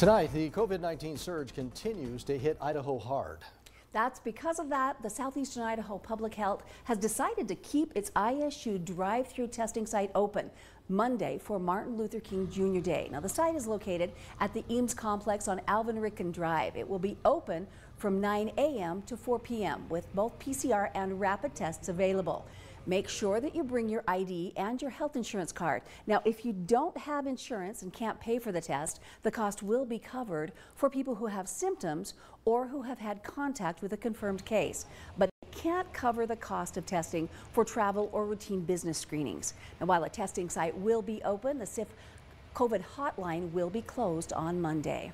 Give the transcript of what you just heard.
Tonight, the COVID-19 surge continues to hit Idaho hard. That's because of that, the Southeastern Idaho Public Health has decided to keep its ISU drive-through testing site open Monday for Martin Luther King Jr. Day. Now, the site is located at the Eames Complex on Alvin Ricken Drive. It will be open from 9 a.m. to 4 p.m. with both PCR and rapid tests available. Make sure that you bring your ID and your health insurance card. Now, if you don't have insurance and can't pay for the test, the cost will be covered for people who have symptoms or who have had contact with a confirmed case. But can't cover the cost of testing for travel or routine business screenings. Now, while a testing site will be open, the CIF COVID hotline will be closed on Monday.